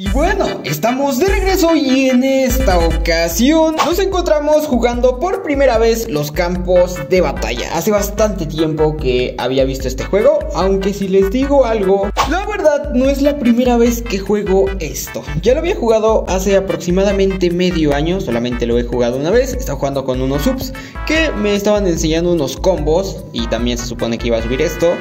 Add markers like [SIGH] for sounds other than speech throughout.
Y bueno, estamos de regreso y en esta ocasión nos encontramos jugando por primera vez los campos de batalla. Hace bastante tiempo que había visto este juego, aunque si les digo algo, la verdad no es la primera vez que juego esto. Ya lo había jugado hace aproximadamente medio año, solamente lo he jugado una vez. Estaba jugando con unos subs que me estaban enseñando unos combos y también se supone que iba a subir esto.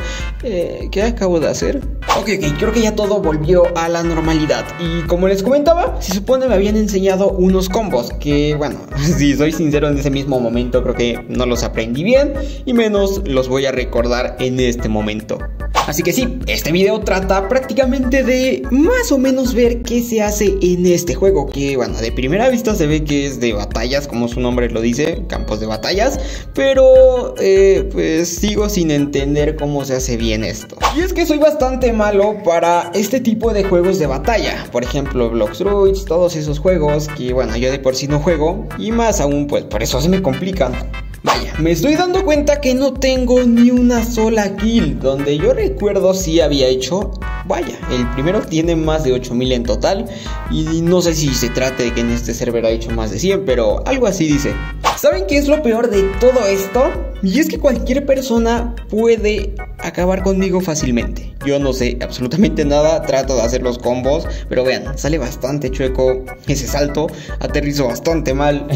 Eh, ¿Qué acabo de hacer? Ok, ok, creo que ya todo volvió a la normalidad. Como les comentaba, se supone me habían enseñado unos combos que, bueno, [LAUGHS] si soy sincero en ese mismo momento creo que no los aprendí bien y menos los voy a recordar en este momento. Así que sí, este video trata prácticamente de más o menos ver qué se hace en este juego, que bueno, de primera vista se ve que es de batallas, como su nombre lo dice, campos de batallas, pero eh, pues sigo sin entender cómo se hace bien esto. Y es que soy bastante malo para este tipo de juegos de batalla, por ejemplo, Blocks Druids, todos esos juegos que bueno, yo de por sí no juego, y más aún pues por eso se me complican. Me estoy dando cuenta que no tengo ni una sola kill, donde yo recuerdo si había hecho, vaya, el primero tiene más de 8000 en total, y no sé si se trate de que en este server ha hecho más de 100, pero algo así dice. ¿Saben qué es lo peor de todo esto? Y es que cualquier persona puede acabar conmigo fácilmente. Yo no sé absolutamente nada, trato de hacer los combos, pero vean, sale bastante chueco ese salto, aterrizo bastante mal.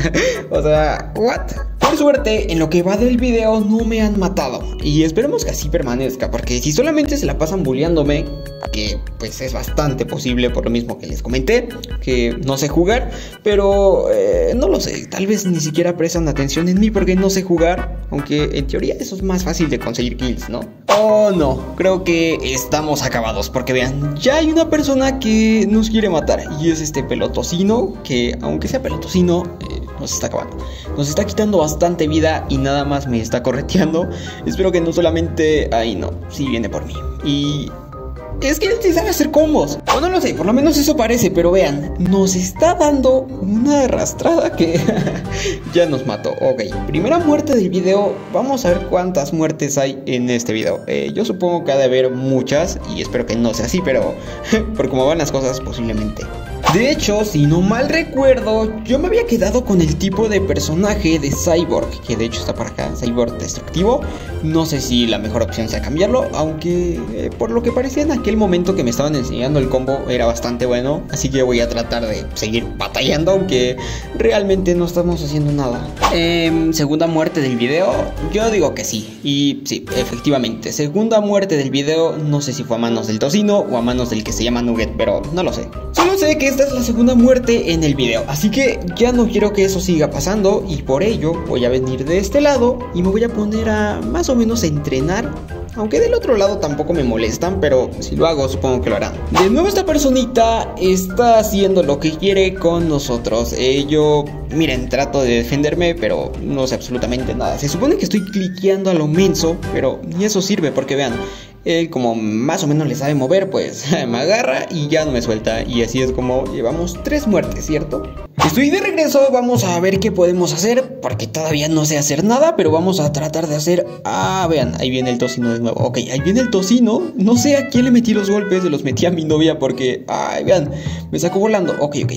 [LAUGHS] o sea, ¿what? Por suerte, en lo que va del video no me han matado. Y esperemos que así permanezca, porque si solamente se la pasan bulleándome, que pues es bastante posible por lo mismo que les comenté, que no sé jugar, pero eh, no lo sé, tal vez ni siquiera prestan atención en mí porque no sé jugar, aunque en teoría eso es más fácil de conseguir kills, ¿no? Oh no, creo que estamos acabados, porque vean, ya hay una persona que nos quiere matar, y es este pelotocino, que aunque sea pelotocino, eh, nos está acabando. Nos está quitando bastante vida y nada más me está correteando. Espero que no solamente... Ay no, sí viene por mí. Y es que él sí sabe hacer combos. O no lo sé, por lo menos eso parece, pero vean, nos está dando una arrastrada que [LAUGHS] ya nos mató. Ok, primera muerte del video. Vamos a ver cuántas muertes hay en este video. Eh, yo supongo que ha de haber muchas y espero que no sea así, pero [LAUGHS] por cómo van las cosas, posiblemente. De hecho, si no mal recuerdo, yo me había quedado con el tipo de personaje de Cyborg, que de hecho está para acá, Cyborg destructivo. No sé si la mejor opción sea cambiarlo, aunque eh, por lo que parecía en momento que me estaban enseñando el combo era bastante bueno. Así que voy a tratar de seguir batallando, aunque realmente no estamos haciendo nada. Eh, segunda muerte del video, yo digo que sí. Y sí, efectivamente, segunda muerte del video, no sé si fue a manos del tocino o a manos del que se llama Nugget, pero no lo sé. Solo sé que esta es la segunda muerte en el video, así que ya no quiero que eso siga pasando y por ello voy a venir de este lado y me voy a poner a más o menos entrenar aunque del otro lado tampoco me molestan, pero si lo hago supongo que lo harán. De nuevo esta personita está haciendo lo que quiere con nosotros. Eh, yo, miren, trato de defenderme, pero no sé absolutamente nada. Se supone que estoy cliqueando a lo menso, pero ni eso sirve porque vean, él como más o menos le sabe mover, pues [LAUGHS] me agarra y ya no me suelta. Y así es como llevamos tres muertes, ¿cierto? Estoy de regreso, vamos a ver qué podemos hacer, porque todavía no sé hacer nada, pero vamos a tratar de hacer... Ah, vean, ahí viene el tocino de nuevo. Ok, ahí viene el tocino. No sé a quién le metí los golpes, se los metí a mi novia porque... Ay, vean, me sacó volando. Ok, ok.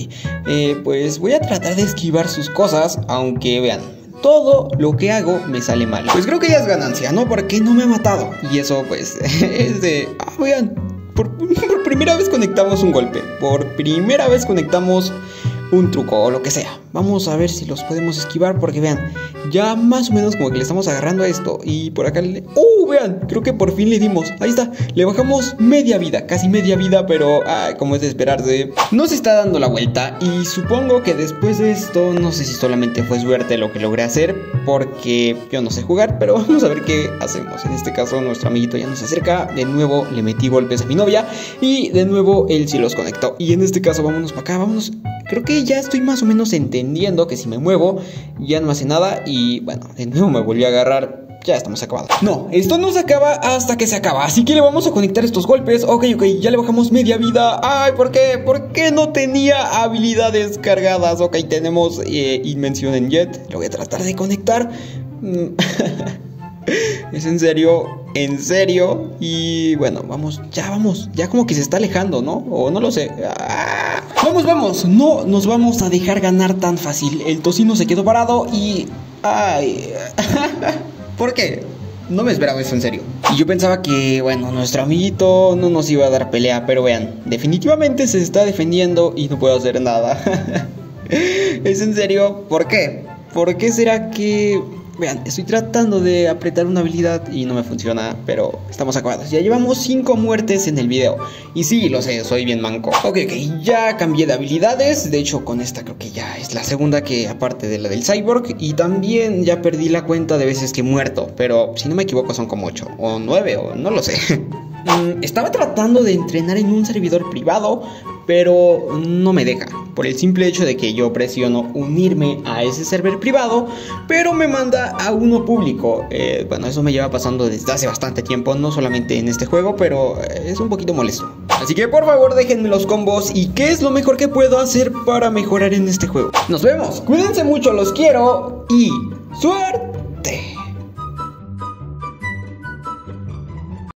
Eh, pues voy a tratar de esquivar sus cosas, aunque vean, todo lo que hago me sale mal. Pues creo que ya es ganancia, ¿no? Porque no me ha matado. Y eso pues [LAUGHS] es de... Ah, vean, por, [LAUGHS] por primera vez conectamos un golpe. Por primera vez conectamos un truco o lo que sea. Vamos a ver si los podemos esquivar porque vean, ya más o menos como que le estamos agarrando a esto y por acá le... ¡Uh! Vean, creo que por fin le dimos. Ahí está, le bajamos media vida, casi media vida, pero como es de esperarse, no se está dando la vuelta y supongo que después de esto, no sé si solamente fue suerte lo que logré hacer porque yo no sé jugar, pero [LAUGHS] vamos a ver qué hacemos. En este caso nuestro amiguito ya nos acerca, de nuevo le metí golpes a mi novia y de nuevo él sí los conectó. Y en este caso vámonos para acá, vámonos Creo que ya estoy más o menos entendiendo que si me muevo ya no hace nada y bueno, de nuevo me volví a agarrar. Ya estamos acabados. No, esto no se acaba hasta que se acaba. Así que le vamos a conectar estos golpes. Ok, ok, ya le bajamos media vida. Ay, ¿por qué? ¿Por qué no tenía habilidades cargadas? Ok, tenemos eh, Invención en Jet. Lo voy a tratar de conectar. [LAUGHS] [LAUGHS] Es en serio, en serio. Y bueno, vamos, ya vamos, ya como que se está alejando, ¿no? O no lo sé. ¡Ah! Vamos, vamos, no nos vamos a dejar ganar tan fácil. El tocino se quedó parado y... ¡Ay! [LAUGHS] ¿Por qué? No me esperaba eso en serio. Y yo pensaba que, bueno, nuestro amiguito no nos iba a dar pelea, pero vean, definitivamente se está defendiendo y no puedo hacer nada. [LAUGHS] ¿Es en serio? ¿Por qué? ¿Por qué será que Vean, estoy tratando de apretar una habilidad y no me funciona, pero estamos acabados. Ya llevamos 5 muertes en el video. Y sí, lo sé, soy bien manco. Ok, ok, ya cambié de habilidades. De hecho, con esta creo que ya es la segunda que aparte de la del cyborg. Y también ya perdí la cuenta de veces que he muerto. Pero si no me equivoco son como 8 o 9 o no lo sé. [LAUGHS] Mm, estaba tratando de entrenar en un servidor privado, pero no me deja. Por el simple hecho de que yo presiono unirme a ese server privado, pero me manda a uno público. Eh, bueno, eso me lleva pasando desde hace bastante tiempo, no solamente en este juego, pero eh, es un poquito molesto. Así que por favor déjenme los combos y qué es lo mejor que puedo hacer para mejorar en este juego. Nos vemos, cuídense mucho, los quiero y suerte.